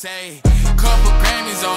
say. Couple Grammys on.